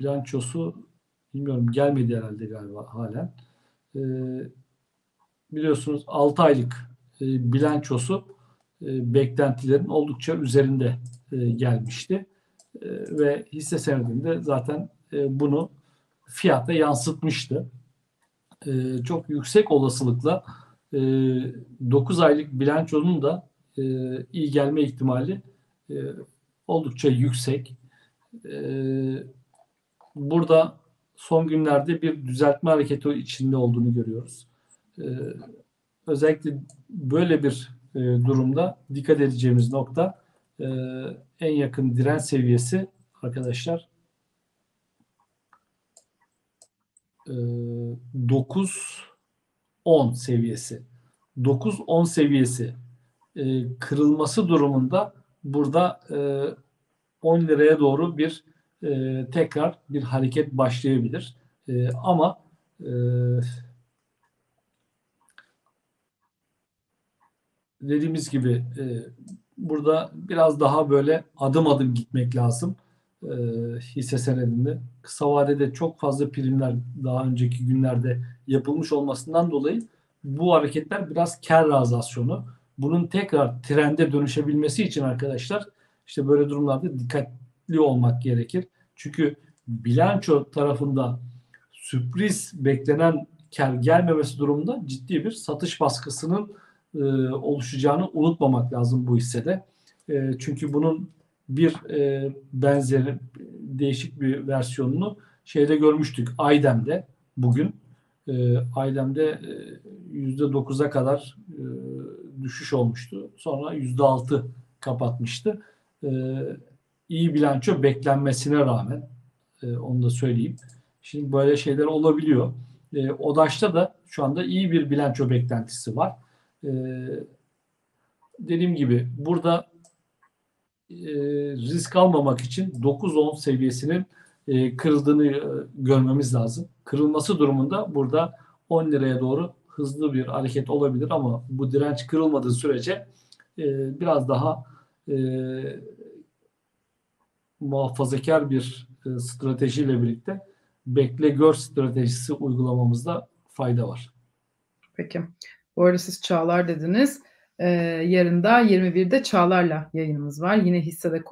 bilançosu bilmiyorum gelmedi herhalde galiba halen. E, biliyorsunuz 6 aylık e, bilançosu e, beklentilerin oldukça üzerinde e, gelmişti. E, ve hisse senedinde zaten e, bunu fiyata yansıtmıştı. E, çok yüksek olasılıkla e, 9 aylık bilançonun da e, iyi gelme ihtimali e, oldukça yüksek. E, burada son günlerde bir düzeltme hareketi içinde olduğunu görüyoruz. E, özellikle böyle bir e, durumda dikkat edeceğimiz nokta e, en yakın direnç seviyesi arkadaşlar e, 9 10 seviyesi. 9-10 seviyesi e, kırılması durumunda burada e, 10 liraya doğru bir e, tekrar bir hareket başlayabilir. E, ama e, dediğimiz gibi e, burada biraz daha böyle adım adım gitmek lazım e, hisse senedinde. Kısa vadede çok fazla primler daha önceki günlerde yapılmış olmasından dolayı bu hareketler biraz kar realizasyonu. Bunun tekrar trende dönüşebilmesi için arkadaşlar işte böyle durumlarda dikkatli olmak gerekir. Çünkü bilanço tarafında sürpriz beklenen kar gelmemesi durumunda ciddi bir satış baskısının e, oluşacağını unutmamak lazım bu hissede. E, çünkü bunun bir e, benzeri değişik bir versiyonunu şeyde görmüştük. Aydem'de bugün e, Aydem'de yüzde 9'a kadar e, düşüş olmuştu. Sonra yüzde 6 kapatmıştı. E, iyi bilanço beklenmesine rağmen e, onu da söyleyeyim. Şimdi böyle şeyler olabiliyor. E, ODAŞ'ta da şu anda iyi bir bilanço beklentisi var. E, dediğim gibi burada e, risk almamak için 9-10 seviyesinin e, kırıldığını e, görmemiz lazım. Kırılması durumunda burada 10 liraya doğru hızlı bir hareket olabilir ama bu direnç kırılmadığı sürece e, biraz daha e, muhafazakar bir e, stratejiyle birlikte bekle gör stratejisi uygulamamızda fayda var. Peki. Bu arada siz Çağlar dediniz. Ee, yarın da 21'de Çağlar'la yayınımız var. Yine hissede